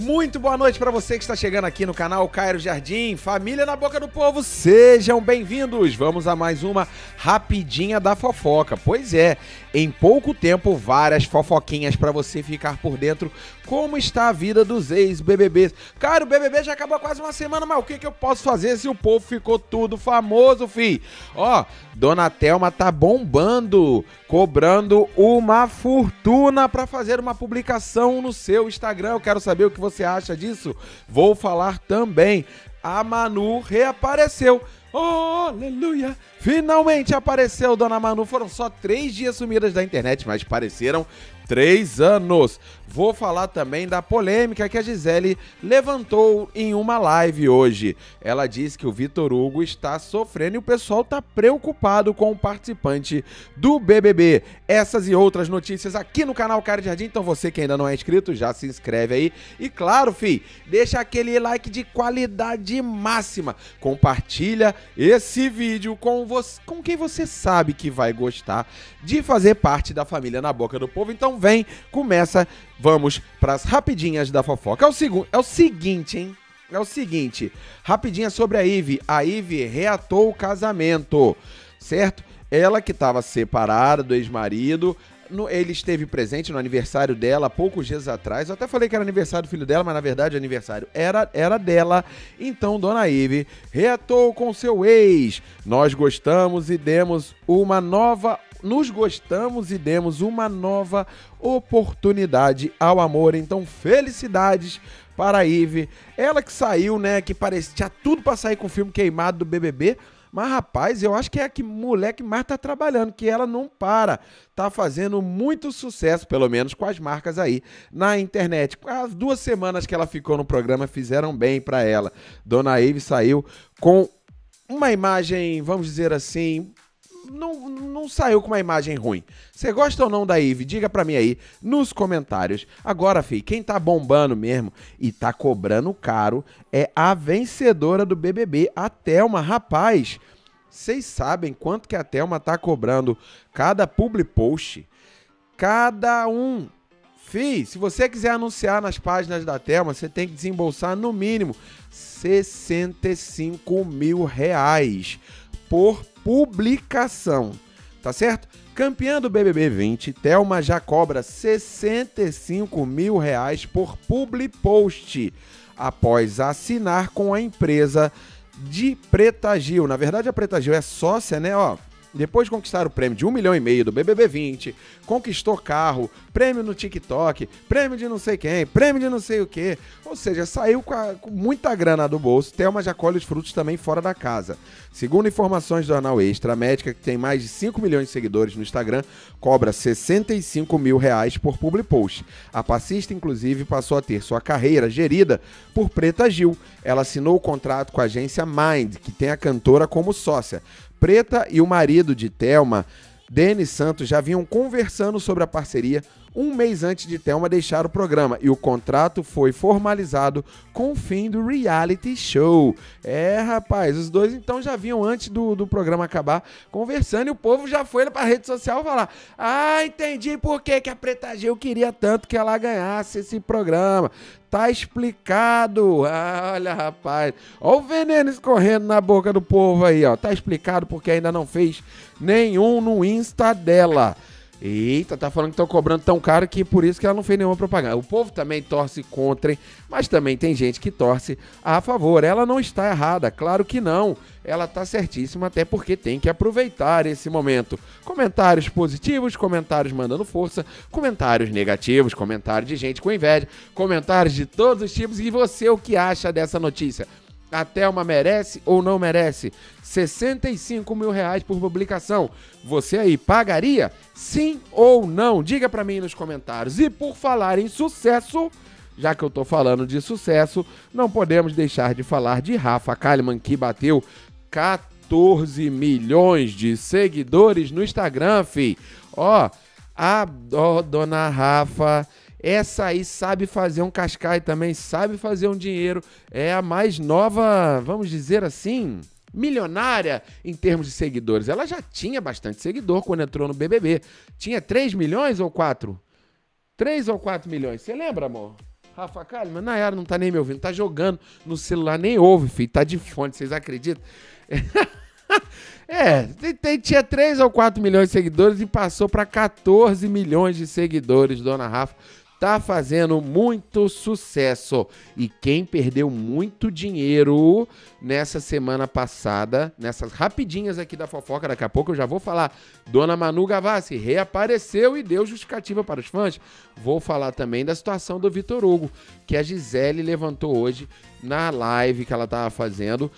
Muito boa noite para você que está chegando aqui no canal Cairo Jardim, família na boca do povo, sejam bem-vindos. Vamos a mais uma rapidinha da fofoca. Pois é, em pouco tempo várias fofoquinhas para você ficar por dentro como está a vida dos ex-BBBs. Cara, o BBB já acabou quase uma semana, mas o que, que eu posso fazer se o povo ficou tudo famoso, fi? Ó, Dona Thelma tá bombando, cobrando uma fortuna para fazer uma publicação no seu Instagram. Eu quero saber o que você acha disso. Vou falar também. A Manu reapareceu. Oh, aleluia! Finalmente apareceu Dona Manu. Foram só três dias sumidas da internet, mas pareceram três anos. Vou falar também da polêmica que a Gisele levantou em uma live hoje. Ela disse que o Vitor Hugo está sofrendo e o pessoal está preocupado com o participante do BBB. Essas e outras notícias aqui no canal Cara de Jardim. Então você que ainda não é inscrito, já se inscreve aí. E claro, fi, deixa aquele like de qualidade máxima. Compartilha esse vídeo com você, com quem você sabe que vai gostar de fazer parte da família na boca do povo. Então vem, começa, vamos para as rapidinhas da fofoca. É o, é o seguinte, hein? É o seguinte, rapidinha sobre a Ive. A Ive reatou o casamento, certo? Ela que estava separada do ex-marido, ele esteve presente no aniversário dela poucos dias atrás. Eu até falei que era aniversário do filho dela, mas na verdade o aniversário era, era dela. Então, Dona Ive reatou com seu ex. Nós gostamos e demos uma nova. Nos gostamos e demos uma nova oportunidade ao amor. Então, felicidades para a Ive. Ela que saiu, né? Que parecia tudo para sair com o filme queimado do BBB mas, rapaz, eu acho que é a que mulher que mais tá trabalhando, que ela não para. Tá fazendo muito sucesso, pelo menos com as marcas aí na internet. As duas semanas que ela ficou no programa fizeram bem para ela. Dona Eve saiu com uma imagem, vamos dizer assim, não, não saiu com uma imagem ruim. Você gosta ou não da Eve? Diga pra mim aí nos comentários. Agora, fi, quem tá bombando mesmo e tá cobrando caro é a vencedora do BBB, a Thelma. Rapaz, vocês sabem quanto que a Thelma tá cobrando cada public post? Cada um. Fi, se você quiser anunciar nas páginas da Thelma, você tem que desembolsar no mínimo 65 mil reais por publicação, tá certo? Campeã do BBB 20, Thelma já cobra 65 mil reais por public post após assinar com a empresa de Preta Gil. Na verdade, a Preta Gil é sócia, né? Ó, depois de conquistar o prêmio de um milhão e meio do BBB 20, conquistou carro, prêmio no TikTok, prêmio de não sei quem, prêmio de não sei o que. Ou seja, saiu com, a, com, muita grana do bolso. Thelma já colhe os frutos também fora da casa. Segundo informações do Jornal Extra, a médica, que tem mais de 5 milhões de seguidores no Instagram, cobra 65 mil reais por public post. A passista, inclusive, passou a ter sua carreira gerida por Preta Gil. Ela assinou o contrato com a agência Mind, que tem a cantora como sócia. Preta e o marido de Thelma, Denis Santos, já vinham conversando sobre a parceria um mês antes de Thelma deixar o programa e o contrato foi formalizado com o fim do reality show. É, rapaz, os dois então já vinham antes do, do programa acabar conversando e o povo já foi para a rede social falar: Ah, entendi por que, que a Preta Gil queria tanto que ela ganhasse esse programa. Tá explicado. Ah, olha, rapaz. Olha o veneno escorrendo na boca do povo aí, ó. Tá explicado porque ainda não fez nenhum no Insta dela. Eita, tá falando que estão cobrando tão caro que por isso que ela não fez nenhuma propaganda. O povo também torce contra, mas também tem gente que torce a favor. Ela não está errada, claro que não. Ela está certíssima, até porque tem que aproveitar esse momento. Comentários positivos, comentários mandando força, comentários negativos, comentários de gente com inveja, comentários de todos os tipos. E você, o que acha dessa notícia? A Thelma merece ou não merece? 65 mil reais por publicação. Você aí pagaria? Sim ou não? Diga para mim nos comentários. E por falar em sucesso, já que eu tô falando de sucesso, não podemos deixar de falar de Rafa Kalimann, que bateu 14 milhões de seguidores no Instagram, fi. Ó, a dona Rafa essa aí sabe fazer um cascai também, sabe fazer um dinheiro. É a mais nova, vamos dizer assim, milionária em termos de seguidores. Ela já tinha bastante seguidor quando entrou no BBB. Tinha 3 milhões ou 4? 3 ou 4 milhões. Você lembra, amor? Rafa Kalimann, Nayara não tá nem me ouvindo, tá jogando no celular, nem ouve, filho, tá de fone, vocês acreditam? É, tem, tinha 3 ou 4 milhões de seguidores e passou para 14 milhões de seguidores, dona Rafa. Tá fazendo muito sucesso. E quem perdeu muito dinheiro nessa semana passada, nessas rapidinhas aqui da fofoca, daqui a pouco eu já vou falar. Dona Manu Gavassi reapareceu e deu justificativa para os fãs. Vou falar também da situação do Vitor Hugo, que a Gisele levantou hoje na live que ela estava fazendo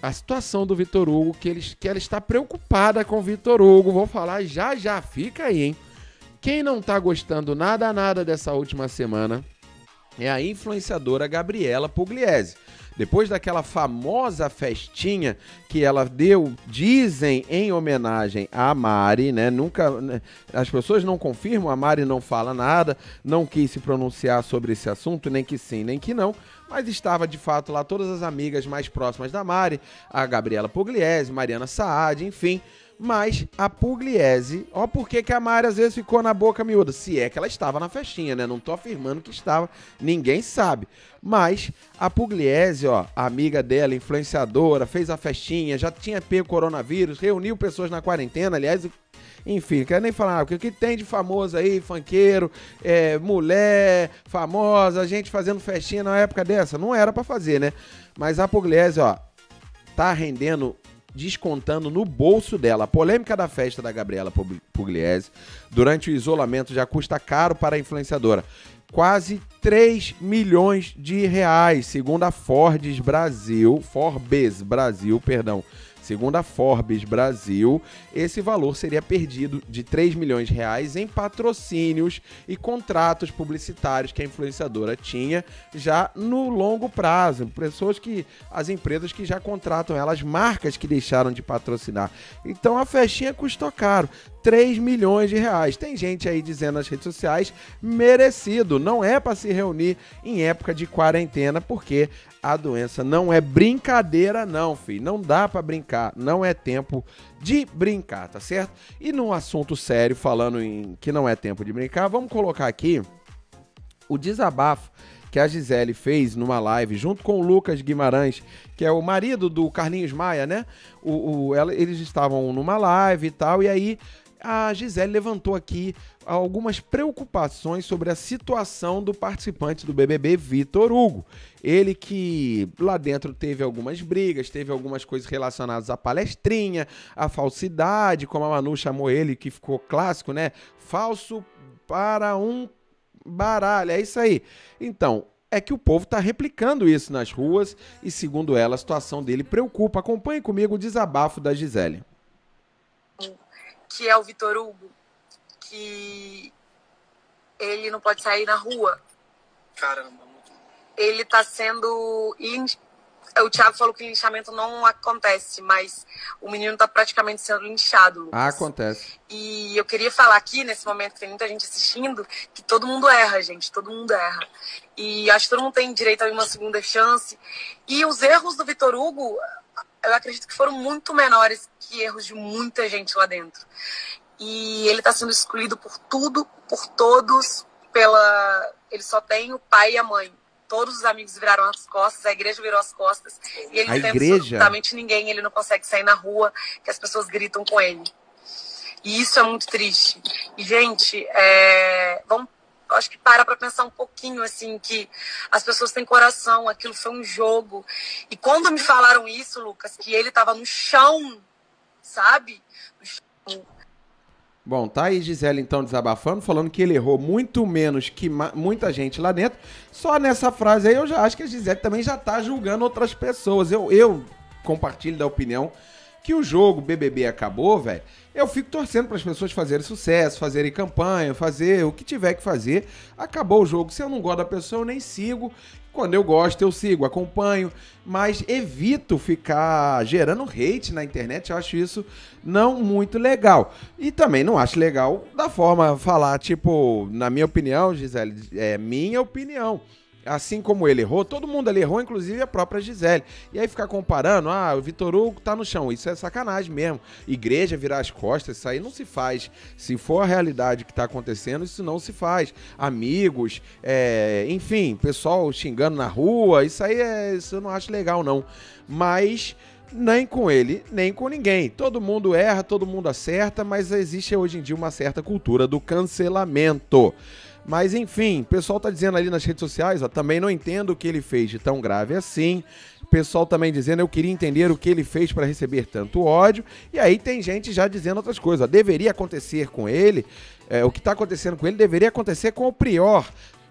a situação do Vitor Hugo, que, ele, que ela está preocupada com o Vitor Hugo. Vou falar já já, fica aí, hein? Quem não tá gostando nada nada dessa última semana é a influenciadora Gabriela Pugliese. Depois daquela famosa festinha que ela deu, dizem em homenagem a Mari, né? Nunca. Né? As pessoas não confirmam, a Mari não fala nada, não quis se pronunciar sobre esse assunto, nem que sim, nem que não. Mas estava de fato lá todas as amigas mais próximas da Mari, a Gabriela Pugliese, Mariana Saad, enfim mas a Pugliese, ó por que a Mari às vezes ficou na boca miúda, se é que ela estava na festinha, né? Não tô afirmando que estava, ninguém sabe. Mas a Pugliese, ó, amiga dela, influenciadora, fez a festinha, já tinha pego coronavírus, reuniu pessoas na quarentena, aliás, enfim, quero nem falar, o que, tem de famoso aí, funkeiro, é, mulher famosa, gente fazendo festinha na época dessa? Não era para fazer, né? Mas a Pugliese, ó, tá rendendo descontando no bolso dela. A polêmica da festa da Gabriela Pugliese durante o isolamento já custa caro para a influenciadora. Quase 3 milhões de reais, segundo a Forbes Brasil, Forbes Brasil, perdão, Segundo a Forbes Brasil, esse valor seria perdido de 3 milhões de reais em patrocínios e contratos publicitários que a influenciadora tinha já no longo prazo. Pessoas que. as empresas que já contratam elas, marcas que deixaram de patrocinar. Então a festinha custou caro. 3 milhões de reais. Tem gente aí dizendo nas redes sociais, merecido. Não é para se reunir em época de quarentena, porque a doença não é brincadeira, não, filho. Não dá para brincar. Não é tempo de brincar, tá certo? E num assunto sério, falando em que não é tempo de brincar, vamos colocar aqui o desabafo que a Gisele fez numa live junto com o Lucas Guimarães, que é o marido do Carlinhos Maia, né? O, o ela, eles estavam numa live e tal, e aí a Gisele levantou aqui algumas preocupações sobre a situação do participante do BBB, Vitor Hugo. Ele que lá dentro teve algumas brigas, teve algumas coisas relacionadas à palestrinha, à falsidade, como a Manu chamou ele, que ficou clássico, né? Falso para um baralho, é isso aí. Então, é que o povo está replicando isso nas ruas e, segundo ela, a situação dele preocupa. Acompanhe comigo o desabafo da Gisele que é o Vitor Hugo, que ele não pode sair na rua. Caramba. Ele está sendo. O Thiago falou que linchamento não acontece, mas o menino está praticamente sendo linchado. Lucas. Ah, acontece. E eu queria falar aqui, nesse momento que tem muita gente assistindo, que todo mundo erra, gente. Todo mundo erra. E acho que todo mundo tem direito a uma segunda chance. E os erros do Vitor Hugo, eu acredito que foram muito menores que erros de muita gente lá dentro. E ele está sendo excluído por tudo, por todos, pela. Ele só tem o pai e a mãe. Todos os amigos viraram as costas, a igreja virou as costas. E ele a não tem igreja? absolutamente ninguém, ele não consegue sair na rua, que as pessoas gritam com ele. E isso é muito triste. E, gente, é... vamos acho que para para pensar um pouquinho assim que as pessoas têm coração, aquilo foi um jogo. E quando me falaram isso, Lucas, que ele estava no chão, sabe? No chão. Bom, tá aí Gisele então desabafando, falando que ele errou muito menos que muita gente lá dentro. Só nessa frase aí eu já acho que a Gisele também já tá julgando outras pessoas. Eu, eu compartilho da opinião que o jogo BBB acabou, velho eu fico torcendo para as pessoas fazerem sucesso, fazerem campanha, fazer o que tiver que fazer. Acabou o jogo. Se eu não gosto da pessoa, eu nem sigo. Quando eu gosto, eu sigo, acompanho, mas evito ficar gerando hate na internet. Eu acho isso não muito legal. E também não acho legal da forma falar, tipo, na minha opinião, Gisele, é minha opinião. Assim como ele errou, todo mundo ali errou, inclusive a própria Gisele. E aí ficar comparando, ah, o Vitor Hugo tá no chão, isso é sacanagem mesmo. Igreja virar as costas, isso aí não se faz. Se for a realidade que tá acontecendo, isso não se faz. Amigos, é, enfim, pessoal xingando na rua, isso aí é, isso eu não acho legal não. Mas nem com ele, nem com ninguém. Todo mundo erra, todo mundo acerta, mas existe hoje em dia uma certa cultura do cancelamento. Mas enfim, o pessoal tá dizendo ali nas redes sociais, ó, também não entendo o que ele fez de tão grave assim. O pessoal também dizendo, eu queria entender o que ele fez para receber tanto ódio. E aí tem gente já dizendo outras coisas. Ó, deveria acontecer com ele, é, o que está acontecendo com ele deveria acontecer com o Prior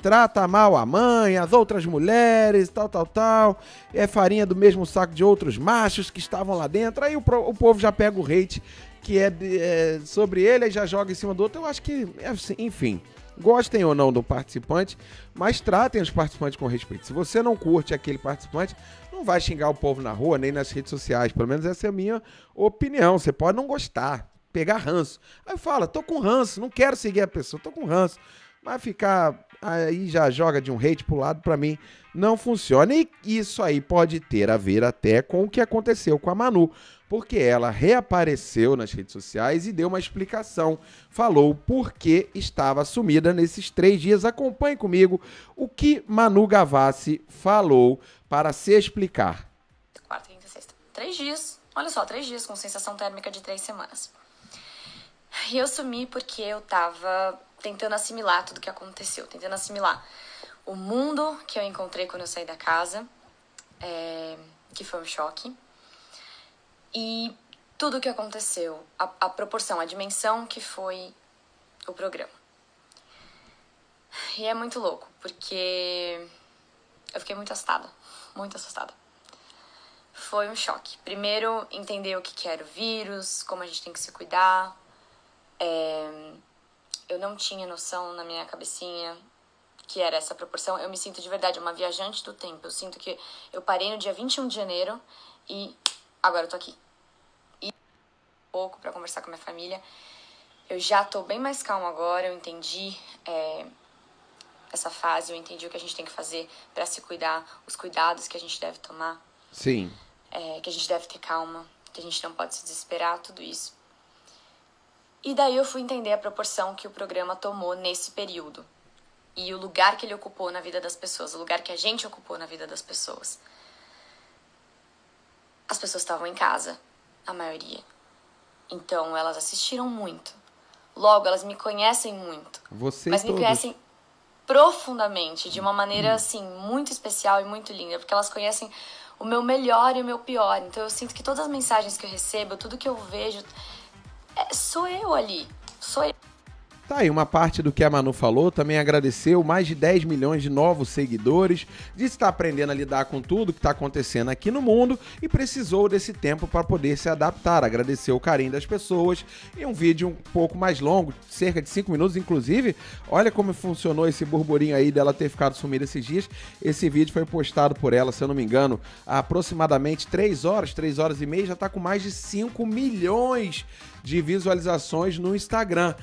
trata mal a mãe, as outras mulheres, tal, tal, tal. É farinha do mesmo saco de outros machos que estavam lá dentro. Aí o, o povo já pega o hate que é, é, sobre ele e já joga em cima do outro. Eu acho que, é assim, enfim, gostem ou não do participante, mas tratem os participantes com respeito. Se você não curte aquele participante, não vai xingar o povo na rua nem nas redes sociais. Pelo menos essa é a minha opinião. Você pode não gostar, pegar ranço. Aí fala, tô com ranço, não quero seguir a pessoa, tô com ranço. Mas ficar aí já joga de um hate pro lado, para mim não funciona. E isso aí pode ter a ver até com o que aconteceu com a Manu, porque ela reapareceu nas redes sociais e deu uma explicação. Falou por que estava sumida nesses três dias. Acompanhe comigo o que Manu Gavassi falou para se explicar. Quarta, quinta, sexta. Três dias. Olha só, três dias com sensação térmica de três semanas. E eu sumi porque eu tava tentando assimilar tudo que aconteceu, tentando assimilar o mundo que eu encontrei quando eu saí da casa, é, que foi um choque, e tudo o que aconteceu, a, a proporção, a dimensão que foi o programa. E é muito louco, porque eu fiquei muito assustada, muito assustada. Foi um choque. Primeiro, entender o que era o vírus, como a gente tem que se cuidar. É, eu não tinha noção na minha cabecinha que era essa proporção. Eu me sinto de verdade uma viajante do tempo. Eu sinto que eu parei no dia 21 de janeiro e agora eu tô aqui. E pouco para conversar com a minha família. Eu já tô bem mais calma agora, eu entendi é, essa fase, eu entendi o que a gente tem que fazer para se cuidar, os cuidados que a gente deve tomar. Sim. É, que a gente deve ter calma, que a gente não pode se desesperar, tudo isso. E daí eu fui entender a proporção que o programa tomou nesse período e o lugar que ele ocupou na vida das pessoas, o lugar que a gente ocupou na vida das pessoas. As pessoas estavam em casa, a maioria. Então elas assistiram muito. Logo, elas me conhecem muito. Você mas me todos. conhecem profundamente, de uma maneira assim muito especial e muito linda, porque elas conhecem o meu melhor e o meu pior. Então eu sinto que todas as mensagens que eu recebo, tudo que eu vejo, é, sou eu ali. Sou eu. Tá aí uma parte do que a Manu falou, também agradeceu mais de 10 milhões de novos seguidores, disse estar aprendendo a lidar com tudo que está acontecendo aqui no mundo e precisou desse tempo para poder se adaptar. Agradeceu o carinho das pessoas e um vídeo um pouco mais longo, cerca de 5 minutos, inclusive. Olha como funcionou esse burburinho aí dela ter ficado sumida esses dias. Esse vídeo foi postado por ela, se eu não me engano, há aproximadamente 3 horas, 3 horas e meia, já está com mais de 5 milhões de visualizações no Instagram.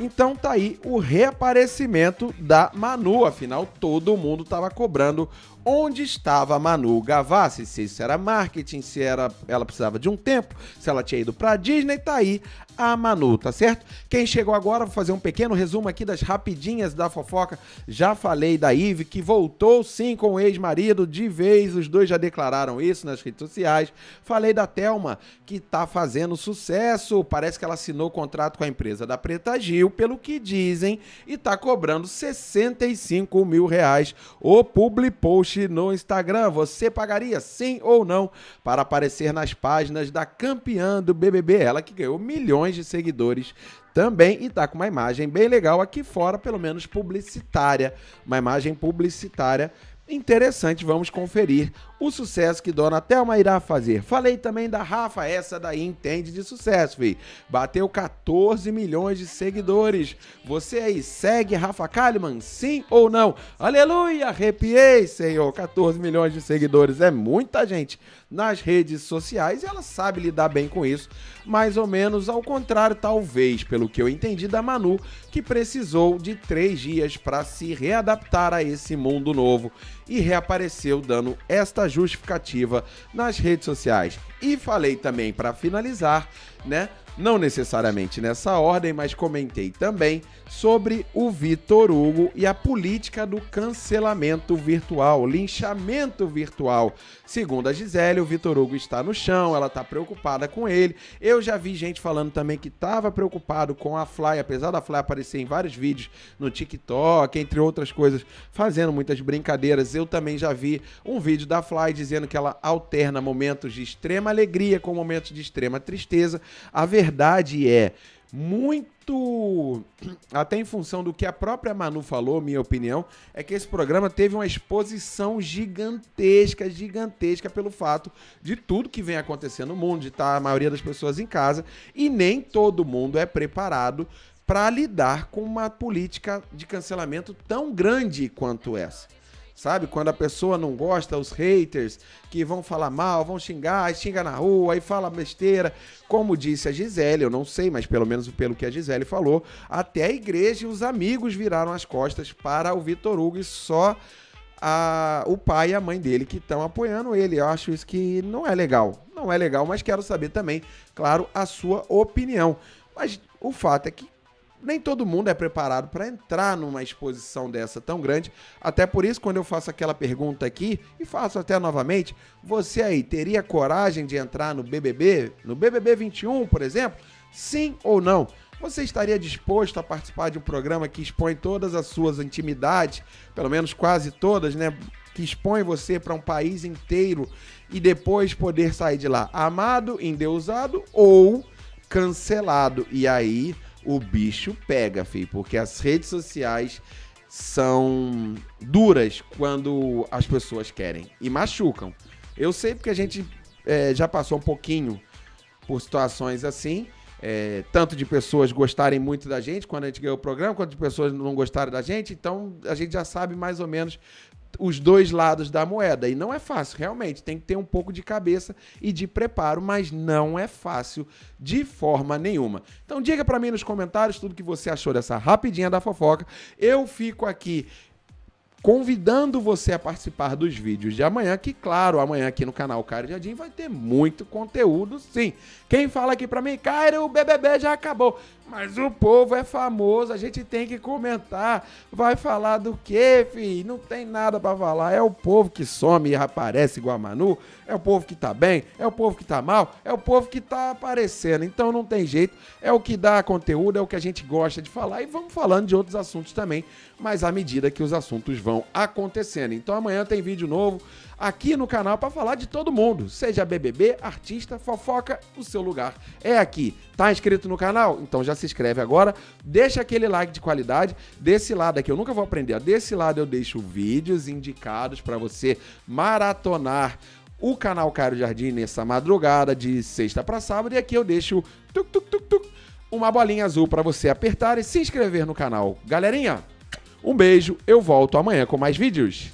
Então tá aí o reaparecimento da Manu, afinal todo mundo tava cobrando onde estava a Manu Gavassi, se isso era marketing, se era ela precisava de um tempo, se ela tinha ido pra Disney, tá aí a Manu, tá certo? Quem chegou agora, vou fazer um pequeno resumo aqui das rapidinhas da fofoca. Já falei da Ive, que voltou sim com o ex-marido de vez, os dois já declararam isso nas redes sociais. Falei da Thelma, que tá fazendo sucesso, parece que ela assinou contrato com a empresa da Preta Gil, pelo que dizem, e tá cobrando 65 mil reais o public post no Instagram. Você pagaria sim ou não para aparecer nas páginas da campeã do BBB? Ela que ganhou milhões de seguidores também e tá com uma imagem bem legal aqui fora, pelo menos publicitária, uma imagem publicitária interessante, vamos conferir o sucesso que Dona Thelma irá fazer. Falei também da Rafa, essa daí entende de sucesso, fi. Bateu 14 milhões de seguidores. Você aí segue Rafa Kalimann, sim ou não? Aleluia, arrepiei, Senhor. 14 milhões de seguidores, é muita gente. nas redes sociais e ela sabe lidar bem com isso, mais ou menos ao contrário, talvez, pelo que eu entendi da Manu, que precisou de três dias para se readaptar a esse mundo novo e reapareceu dando esta justificativa nas redes sociais. E falei também para finalizar, né? Não necessariamente nessa ordem, mas comentei também sobre o Vitor Hugo e a política do cancelamento virtual, linchamento virtual. Segundo a Gisele, o Vitor Hugo está no chão, ela está preocupada com ele. Eu já vi gente falando também que estava preocupado com a Fly, apesar da Fly aparecer em vários vídeos no TikTok, entre outras coisas, fazendo muitas brincadeiras. Eu também já vi um vídeo da Fly dizendo que ela alterna momentos de extrema alegria com momentos de extrema tristeza. A verdade é muito até em função do que a própria Manu falou, minha opinião, é que esse programa teve uma exposição gigantesca, gigantesca pelo fato de tudo que vem acontecendo no mundo, de estar a maioria das pessoas em casa e nem todo mundo é preparado para lidar com uma política de cancelamento tão grande quanto essa. Sabe? Quando a pessoa não gosta, os haters que vão falar mal, vão xingar, xinga na rua, aí fala besteira. Como disse a Gisele, eu não sei, mas pelo menos pelo que a Gisele falou, até a igreja e os amigos viraram as costas para o Vitor Hugo e só a, o pai e a mãe dele que estão apoiando ele. Eu acho isso que não é legal. Não é legal, mas quero saber também, claro, a sua opinião. Mas o fato é que nem todo mundo é preparado para entrar numa exposição dessa tão grande. Até por isso, quando eu faço aquela pergunta aqui, e faço até novamente, você aí teria coragem de entrar no BBB, no BBB 21, por exemplo? Sim ou não? Você estaria disposto a participar de um programa que expõe todas as suas intimidades, pelo menos quase todas, né? Que expõe você para um país inteiro e depois poder sair de lá amado, endeusado ou cancelado. E aí o bicho pega, filho, porque as redes sociais são duras quando as pessoas querem e machucam. Eu sei porque a gente é, já passou um pouquinho por situações assim, é, tanto de pessoas gostarem muito da gente quando a gente ganhou o programa, quanto de pessoas não gostarem da gente, então a gente já sabe mais ou menos os dois lados da moeda. E não é fácil, realmente. Tem que ter um pouco de cabeça e de preparo, mas não é fácil de forma nenhuma. Então diga para mim nos comentários tudo que você achou dessa rapidinha da fofoca. Eu fico aqui convidando você a participar dos vídeos de amanhã, que claro, amanhã aqui no canal Cairo Jardim vai ter muito conteúdo, sim. Quem fala aqui para mim, Cairo, o BBB já acabou. Mas o povo é famoso, a gente tem que comentar. Vai falar do quê, filho? Não tem nada para falar. É o povo que some e aparece igual a Manu. É o povo que tá bem, é o povo que tá mal, é o povo que tá aparecendo. Então não tem jeito. É o que dá conteúdo, é o que a gente gosta de falar. E vamos falando de outros assuntos também, mas à medida que os assuntos vão acontecendo. Então amanhã tem vídeo novo aqui no canal para falar de todo mundo. Seja BBB, artista, fofoca, o seu lugar é aqui. Tá inscrito no canal? Então já se inscreve agora. Deixa aquele like de qualidade. Desse lado aqui eu nunca vou aprender. Desse lado eu deixo vídeos indicados para você maratonar o canal Cairo Jardim nessa madrugada de sexta para sábado e aqui eu deixo tuc, tuc, tuc, tuc, uma bolinha azul para você apertar e se inscrever no canal. Galerinha, um beijo, eu volto amanhã com mais vídeos.